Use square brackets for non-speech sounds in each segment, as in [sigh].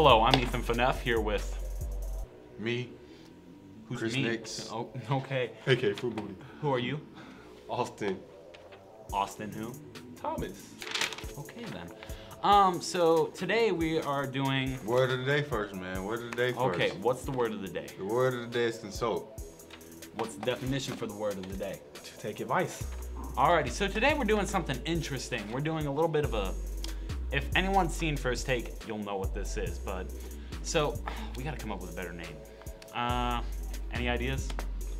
Hello, I'm Ethan Faneff here with Me, who's Chris me? Nix. Oh, okay. aka Fruit Booty. Who are you? Austin. Austin who? Thomas. Okay then. Um, so today we are doing Word of the day first, man. Word of the day first. Okay, what's the word of the day? The word of the day is consult. What's the definition for the word of the day? To take advice. Alrighty, so today we're doing something interesting. We're doing a little bit of a if anyone's seen First Take, you'll know what this is, but so we gotta come up with a better name. Uh any ideas?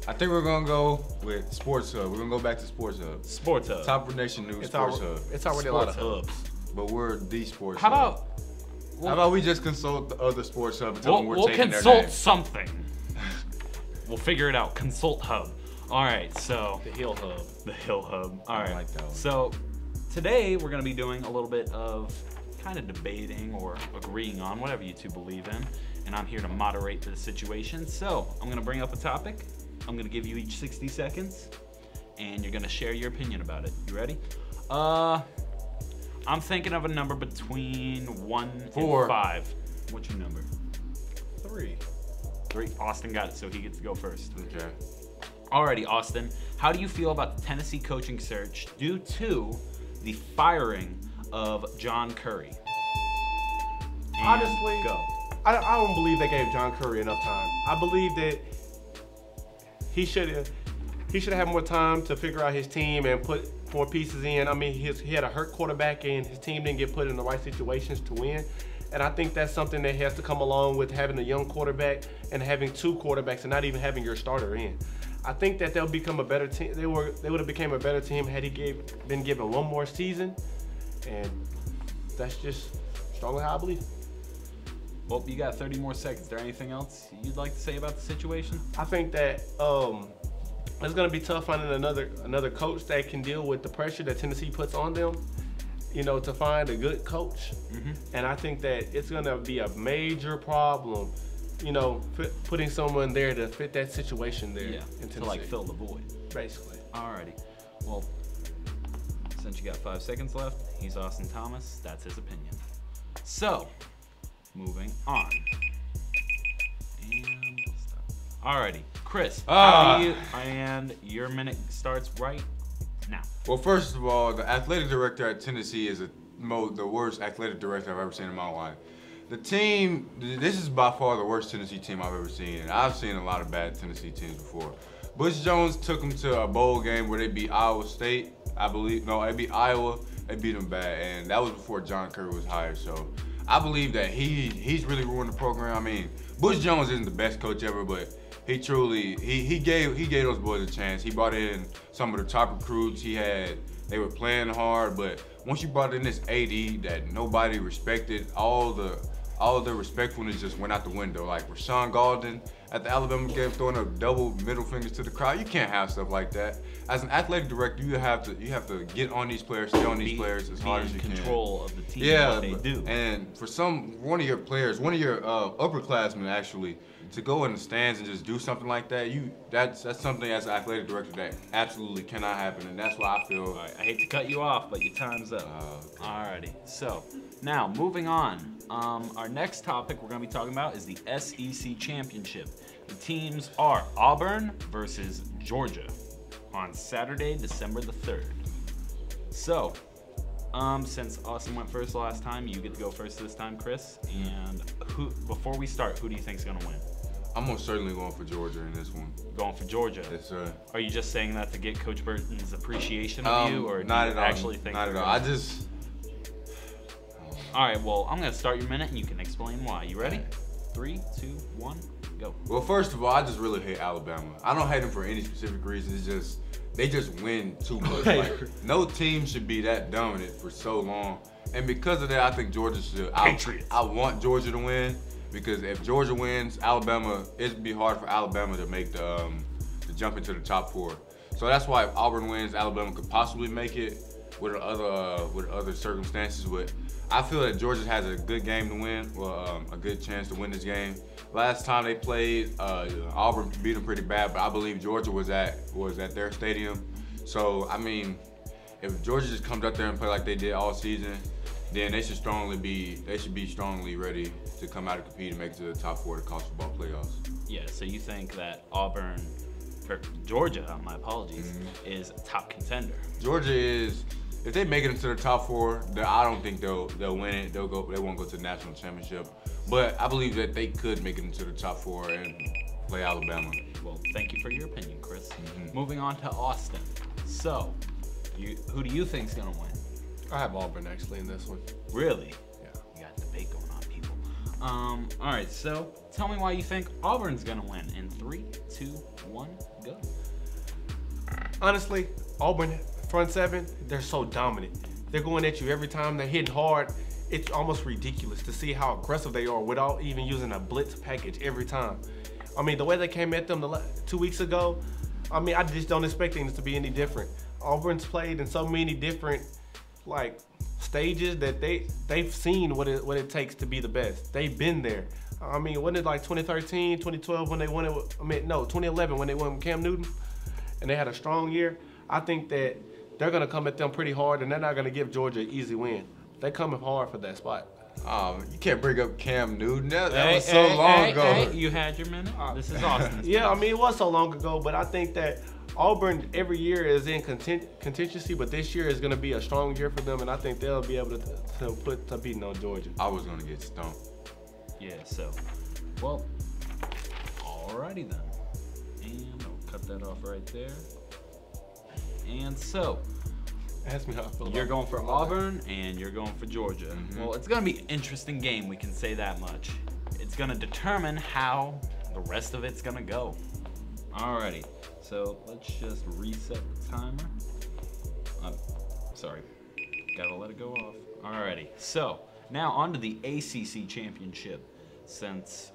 I think we're gonna go with Sports Hub. We're gonna go back to Sports Hub. Sports Hub. Top of Nation News It's, Sports al- Hub. it's already a lot of Sports hubs. But we're the Sports How Hub. about How about we just consult the other Sports Hub and tell we'll, them we're we'll taking their consult something. [laughs] we'll figure it out. Consult Hub. All right, so The Hill Hub. the Hill Hub. All right. I like that one. So today we're gonna be doing a little bit of kind of debating or agreeing on whatever you two believe in, and I'm here to moderate the situation. So I'm gonna bring up a topic. I'm gonna give you each 60 seconds, and you're gonna share your opinion about it. You ready? Uh, I'm thinking of a number between one Four. and five. What's your number? Three. Three. Austin got it, so he gets to go first. Okay. Alrighty, Austin. How do you feel about the Tennessee coaching search due to the firing of John Currie? And Honestly, go. I, I don't believe they gave John Currie enough time. I believe that he should have he should have had more time to figure out his team and put more pieces in. I mean, his, he had a hurt quarterback and his team didn't get put in the right situations to win. And I think that's something that has to come along with having a young quarterback and having two quarterbacks and not even having your starter in. I think that they'll become a better team. They were they would have became a better team had he gave been given one more season. And that's just strongly how I believe. Well, you got 30 more seconds. Is there anything else you'd like to say about the situation? I think that um, it's gonna be tough finding another another coach that can deal with the pressure that Tennessee puts on them. You know, to find a good coach, and I think that it's gonna be a major problem. You know, fit, putting someone there to fit that situation there Yeah. in To like fill the void. basically. Alrighty. Well, since you got five seconds left, he's Austin Thomas. That's his opinion. So, moving on. And stop. Alrighty, Chris. Ah. How do you? And your minute starts right now. Well, first of all, the athletic director at Tennessee is a, mo- the worst athletic director I've ever seen in my life. The team, this is by far the worst Tennessee team I've ever seen, and I've seen a lot of bad Tennessee teams before. Butch Jones took them to a bowl game where they beat Iowa State, I believe. No, they beat Iowa. They beat them bad, and that was before John Currie was hired. So I believe that he he's really ruined the program. I mean, Butch Jones isn't the best coach ever, but he truly he he gave he gave those boys a chance. He brought in some of the top recruits. He had they were playing hard, but once you brought in this AD that nobody respected, all the all the respectfulness just went out the window. Like Rashawn Golden at the Alabama game throwing up double middle fingers to the crowd. You can't have stuff like that. As an athletic director, you have to you have to get on these players, stay on these Be- players as hard as you can. control of the team. Yeah, what they do. and for some, one of your players, one of your uh, upperclassmen actually, to go in the stands and just do something like that, you that's that's something as an athletic director that absolutely cannot happen, and that's why I feel. Right, I hate to cut you off, but your time's up. Uh, Alrighty. So now moving on. Um, our next topic we're going to be talking about is the SEC Championship. The teams are Auburn versus Georgia on Saturday, December the third. So, um, since Austin went first last time, you get to go first this time, Chris. And who? Before we start, who do you think's going to win? I'm most certainly going for Georgia in this one. Going for Georgia. Yes, sir. Are you just saying that to get Coach Burton's appreciation of Um, you, or do not you at all. actually think? Not at all. I just. All right, well, I'm gonna start your minute and you can explain why. You ready? Three, two, one, go. Well, first of all, I just really hate Alabama. I don't hate them for any specific reason. It's just they just win too [laughs] much. Like, no team should be that dominant for so long. And because of that, I think Georgia should. I, Patriots. I want Georgia to win because if Georgia wins, Alabama it'd be hard for Alabama to make the um, jump into the top four. So that's why if Auburn wins, Alabama could possibly make it with other uh, with other circumstances. But I feel that Georgia has a good game to win, well, um, a good chance to win this game. Last time they played, uh, Auburn beat them pretty bad, but I believe Georgia was at was at their stadium. So I mean, if Georgia just comes out there and play like they did all season, then they should strongly be they should be strongly ready to come out and compete and make it to the top four of the college football playoffs. Yeah, so you think that Auburn, or Georgia, my apologies, Mm-hmm. is a top contender? Georgia is if they make it into the top four, I don't think they'll they'll win it. They'll go they won't go to the national championship. But I believe that they could make it into the top four and play Alabama. Well, thank you for your opinion, Chris. Mhm. Moving on to Austin. So, you who do you think's gonna win? I have Auburn actually in this one. Really? Yeah. We got debate going on, people. Um, all right, so tell me why you think Auburn's gonna win in three, two, one, go. Honestly, Auburn front seven, they're so dominant. They're going at you every time. They're hitting hard. It's almost ridiculous to see how aggressive they are without even using a blitz package every time. I mean, the way they came at them the la- two weeks ago, I mean, I just don't expect things to be any different. Auburn's played in so many different like stages that they they've seen what it what it takes to be the best. They've been there. I mean, wasn't it like 2013, 2012 when they won it? I mean, no, 2011 when they won with Cam Newton, and they had a strong year. I think that they're gonna come at them pretty hard, and they're not gonna give Georgia an easy win. They're coming hard for that spot. Um, you can't bring up Cam Newton. That, that Hey, was so hey, long hey, ago. hey, you had your minute. this is Austin's. [laughs] Yeah, I mean, it was so long ago, but I think that Auburn every year is in content, contingency, but this year is going to be a strong year for them, and I think they'll be able to, to put to beating on Georgia. I was gonna get stumped. Yeah, so, well, alrighty then. And I'll cut that off right there. And so, Ask me how I feel. you're going for Auburn and you're going for Georgia. Mhm. Well, it's going to be an interesting game, we can say that much. It's going to determine how the rest of it's going to go. Alrighty, so let's just reset the timer. Uh, sorry, gotta let it go off. Alrighty, so now on to the ACC championship. Since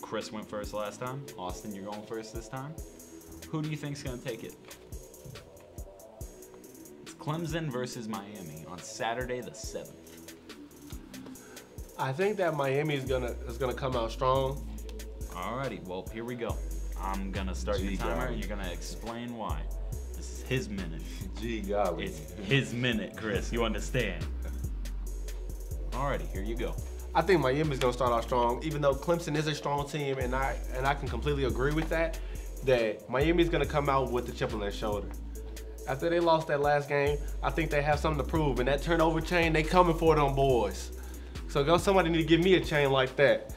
Chris went first last time, Austin, you're going first this time. Who do you think's gonna take it? It's Clemson versus Miami on Saturday the seventh. I think that Miami is gonna is gonna come out strong. Alrighty, well here we go. I'm gonna start your timer, you're gonna explain why. This is his minute. Gee golly. It's his minute, Chris. You understand? [laughs] Alrighty, here you go. I think Miami's gonna start out strong, even though Clemson is a strong team, and I and I can completely agree with that. That Miami's gonna come out with the chip on their shoulder. After they lost that last game, I think they have something to prove. And that turnover chain, they coming for it on boys. So go somebody need to give me a chain like that.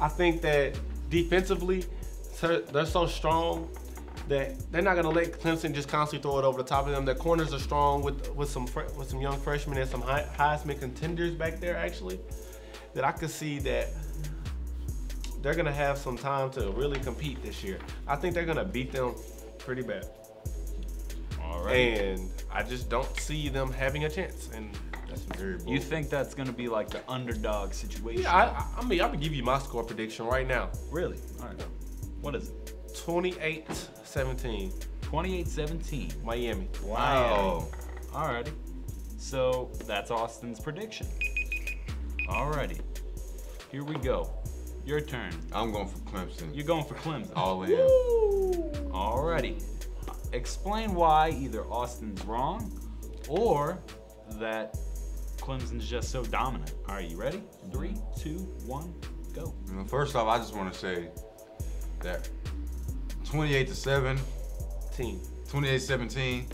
I think that defensively, they're so strong that they're not gonna let Clemson just constantly throw it over the top of them. Their corners are strong with with some with some young freshmen and some high, Heisman contenders back there actually. That I could see that they're gonna have some time to really compete this year. I think they're gonna beat them pretty bad, Alright. and I just don't see them having a chance. And That's very bold. You think that's gonna be like the underdog situation? yeah, I, I- I mean, I'm gonna give you my score prediction right now: really? Alright. What is it? 28-17, 28-17. Miami. Wow. Alrighty. So that's Austin's prediction. Alrighty. Here we go. Your turn. I'm going for Clemson. You're going for Clemson. All in. Alrighty. Explain why either Austin's wrong or that Clemson's just so dominant. Are you ready? Three, two, one, go. First off, I just want to say that 28 to 7, Team. 28-17,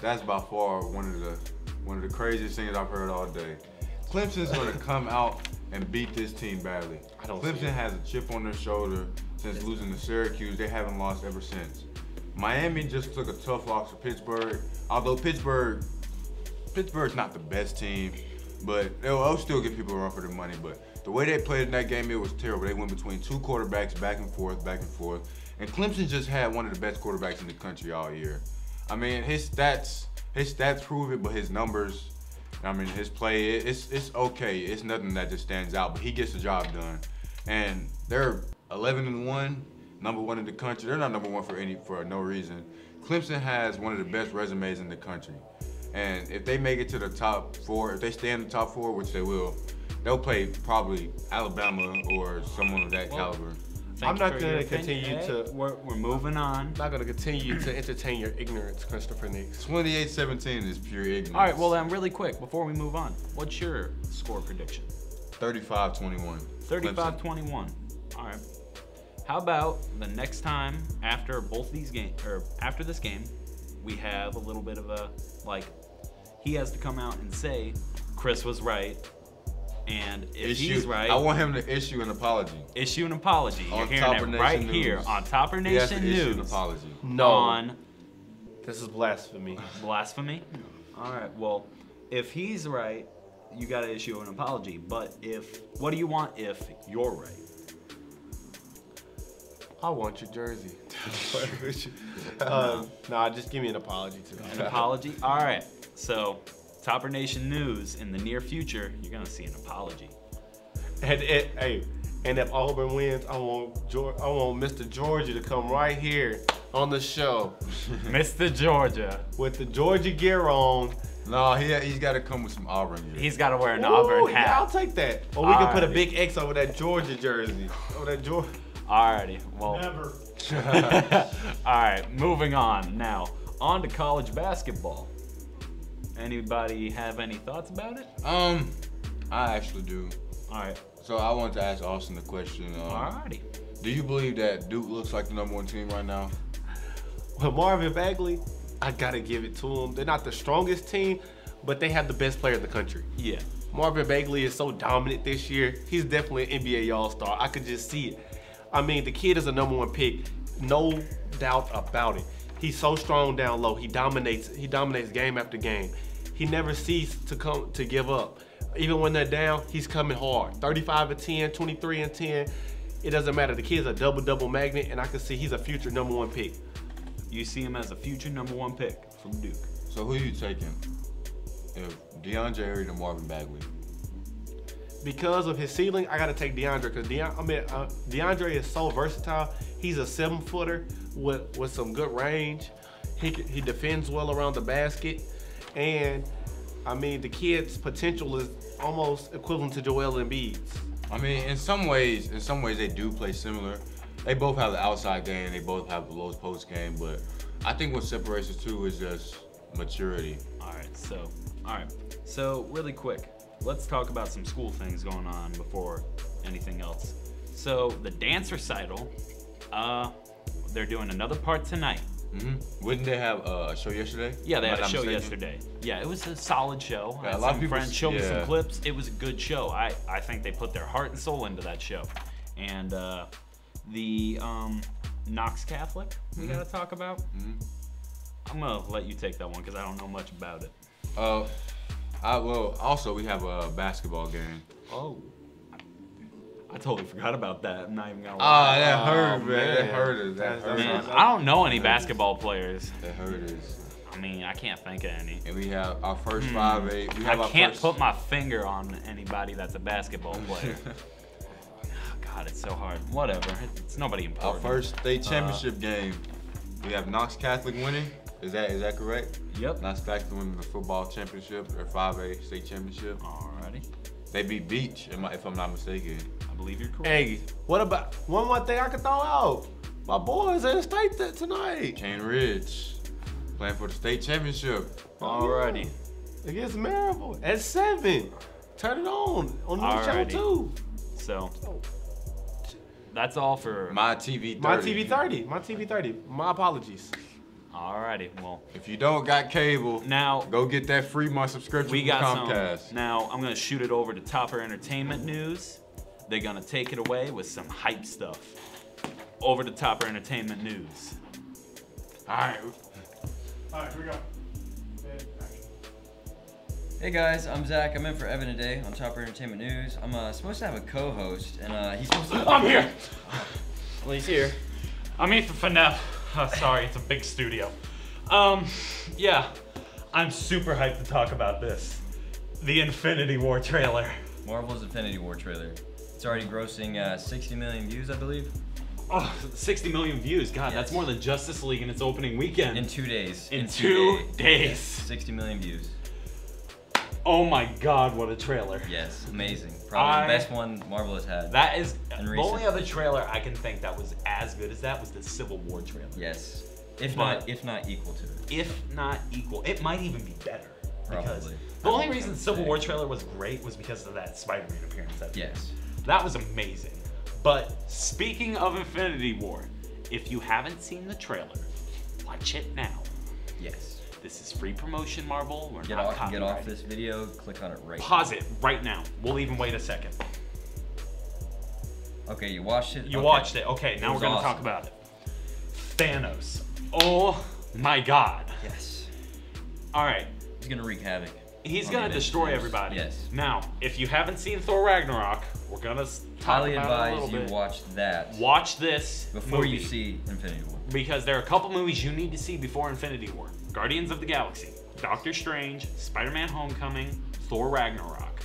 that's by far one of the one of the craziest things I've heard all day. Clemson's gonna [laughs] come out and beat this team badly. I don't Clemson has a chip on their shoulder since losing to Syracuse. They haven't lost ever since. Miami just took a tough loss to Pittsburgh. Although Pittsburgh, Pittsburgh's not the best team, but they'll, they'll still give people a run for their money. But the way they played in that game, it was terrible. They went between two quarterbacks, back and forth, back and forth. And Clemson just had one of the best quarterbacks in the country all year. I mean, his stats, his stats prove it, but his numbers, I mean, his play, it's it's okay. It's nothing that just stands out, but he gets the job done. And they're 11 and one, number one in the country. They're not number one for any for no reason. Clemson has one of the best resumes in the country. And if they make it to the top four, if they stay in the top four, which they will, they'll play probably Alabama or someone of that Well, caliber. I'm not gonna your opinion. continue to- We're, we're moving on. I'm not gonna continue to entertain your ignorance, Christopher Nix. 28-17 is pure ignorance. All right, well then, really quick before we move on, what's your score prediction? 35-21. 35-21. All right. How about the next time after both these games, or after this game, we have a little bit of a like, he has to come out and say Chris was right, and if Issue, he's right, I want him to issue an apology. issue an apology. You're On hearing Topper it Nation right News. here on Topper He has to Nation issue an apology. No, On this is blasphemy. blasphemy. All right. Well, if he's right, you got to issue an apology. But if what do you want if you're right? I want your jersey. [laughs] [laughs] uh, nah, just give me an apology too. An apology. All right. So, Topper Nation News in the near future, you're gonna see an apology. And, and hey, and if Auburn wins, I want Geor- I want Mr. Georgia to come right here on the show [laughs] Mr. Georgia, with the Georgia gear on. No, he he's got to come with some Auburn gear. he's got to wear an Ooh, Auburn Yeah, I'll take that. Or we can put a big X over that Georgia jersey. Over that Georgia. Alrighty. Well. Never. [laughs] All right. Moving on now. On to college basketball. Anybody have any thoughts about it? Um, I actually do. All right. So I wanted to ask Austin the question. Um, Alrighty. Do you believe that Duke looks like the number one team right now? Well, Marvin Bagley, I gotta give it to them. They're not the strongest team, but they have the best player in the country. Yeah. Marvin Bagley is so dominant this year. He's definitely an NBA All Star. I could just see it. I mean, the kid is a number one pick, no doubt about it. He's so strong down low. He dominates. He dominates game after game. He never ceases to come to give up. Even when they're down, he's coming hard. 35 and 10, 23 and 10. It doesn't matter. The kid's a double double magnet, and I can see he's a future number one pick. You see him as a future number one pick from Duke. So who are you taking? If DeAndre Ayton or Marvin Bagley? because of his ceiling, I gotta take DeAndre because Deandre, I mean, uh, DeAndre is so versatile. He's a seven footer with with some good range. He he defends well around the basket, and I mean the kid's potential is almost equivalent to Joel Embiid's. I mean, in some ways, in some ways they do play similar. They both have the outside game. They both have the low post game. But I think what separates the two is just maturity. All right, so, all right, so really quick, let's talk about some school things going on before anything else. So the dance recital, uh, they're doing another part tonight. Hmm Wouldn't they have a show yesterday? Yeah, they had a show mistaken? yesterday. Yeah, it was a solid show. Yeah, a lot of some people friends s- show me some clips. It was a good show. I, I think they put their heart and soul into that show. And uh, the um, Knox Catholic we Mm-hmm. gotta talk about. I'm gonna let you take that one because I don't know much about it. Uh, I well. Also, we have a basketball game. Oh. I totally forgot about that. I'm not even gonna Ah, lie. that Oh, hurt, man. That hurt us. That hurt Man, us. I don't know any basketball players. That hurt us. I mean, I can't think of any. And we have our first five eight. We. I have our can't first, put my finger on anybody that's a basketball player. [laughs] Oh, God, it's so hard. Whatever. It's nobody in public. our first state Uh, championship game. We have Knox Catholic winning. Is that is that correct? Yep. Knox Catholic winning the football championship or five A state championship. Alrighty. They beat Beach, if I'm not mistaken. I believe you're correct. Hey, what about one more thing I could throw out? My boys in state th- tonight Cane Ridge playing for the state championship. Alrighty. against Maryville at seven. Turn it on on the Channel show too. So oh. that's all for. My TV 30. My TV 30. My TV 30. My apologies. Alrighty. Well, If you don't got cable, now go get that free month subscription we got Comcast. some. Now I'm gonna shoot it over to Topper Entertainment News. They're gonna take it away with some hype stuff. Over to Topper Entertainment News. All right. All right, here we go. Hey guys, I'm Zach. I'm in for Evan today on Topper Entertainment News. I'm uh, supposed to have a co-host, and uh, he's supposed to. I'm here. Well, he's here. I'm Ethan Finette. Uh, sorry, it's a big studio. Um, yeah, I'm super hyped to talk about this. The Infinity War trailer. Marvel's Infinity War trailer. It's already grossing uh, 60 million views, I believe, Oh, 60 million views. God, that's more than Justice League in its opening weekend. in two days. In two days. 60 million views. Oh my God, what a trailer! Yes, amazing. Probably I- the best one Marvel has had. That is the recent. only other trailer I can think that was as good as that was the Civil War trailer. yes, if But- not if not equal to it. If not equal, it might even be better. Because Probably. the I only reason the. Civil War trailer was great was because of that Spider-Man appearance. At the end. That was amazing. But speaking of Infinity War, if you haven't seen the trailer, watch it now. Yes. This is free promotion, Marvel. We're Get not off get off this video. Click on it right. Pause it right now. We'll even wait a second. Okay, you watched it. You Okay. watched it. Okay, now was we're gonna talk about it. Thanos. Oh my God. Yes. All right. He's gonna wreak havoc. He's gonna destroy everybody. Yes. Now, if you haven't seen Thor Ragnarok, we're gonna talk Highly about it a advise you bit. watch that Watch this before you see Infinity War. because there are a couple movies you need to see before Infinity War: Guardians of the Galaxy, Doctor Strange, Spider-Man: Homecoming, Thor: Ragnarok,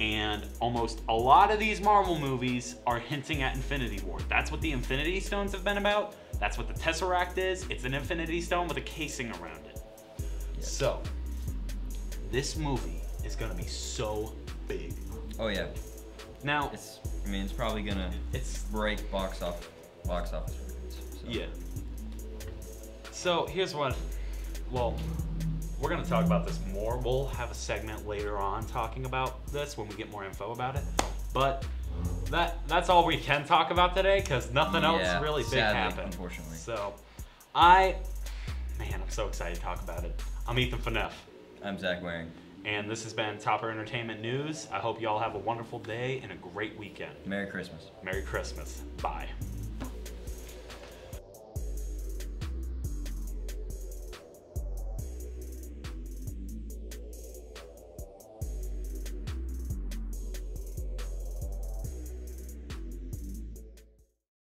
and almost a lot of these Marvel movies are hinting at Infinity War. That's what the Infinity Stones have been about. That's what the Tesseract is. It's an Infinity Stone with a casing around it. So, this movie is gonna be so big. Oh yeah. Now, It's. I mean, it's probably gonna it's break box off box office records. So. Yeah. So here's what. Well, we're gonna talk about this more. We'll have a segment later on talking about this when we get more info about it. But that that's all we can talk about today because nothing else Yeah, really big sadly, happened. unfortunately. So, I, man, I'm so excited to talk about it. I'm Ethan Faneff, I'm Zach Waring. and this has been Topper Entertainment News. I hope you all have a wonderful day and a great weekend. Merry Christmas. Merry Christmas. Bye.